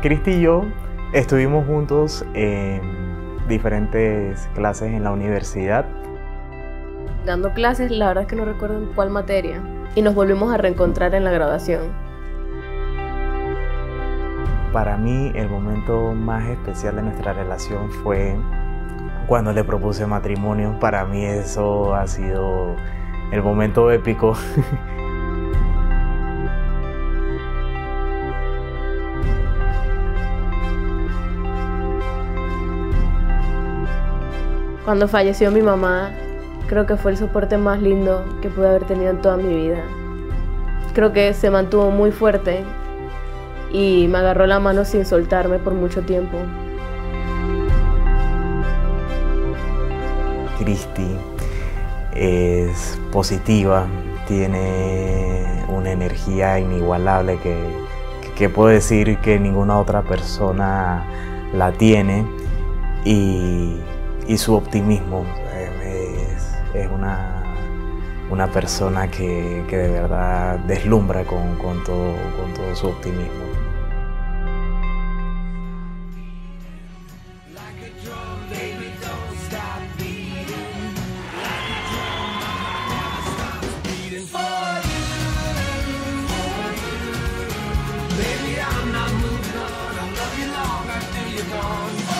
Cristi y yo estuvimos juntos en diferentes clases en la universidad. Dando clases, la verdad es que no recuerdo en cuál materia. Y nos volvimos a reencontrar en la graduación. Para mí el momento más especial de nuestra relación fue cuando le propuse matrimonio. Para mí eso ha sido el momento épico. Cuando falleció mi mamá, creo que fue el soporte más lindo que pude haber tenido en toda mi vida. Creo que se mantuvo muy fuerte y me agarró la mano sin soltarme por mucho tiempo. Cristi es positiva, tiene una energía inigualable que, que, puedo decir que ninguna otra persona la tiene y, y su optimismo es, es una, una, persona que, que, de verdad deslumbra con, con, todo, con todo su optimismo.